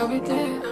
I'll be there.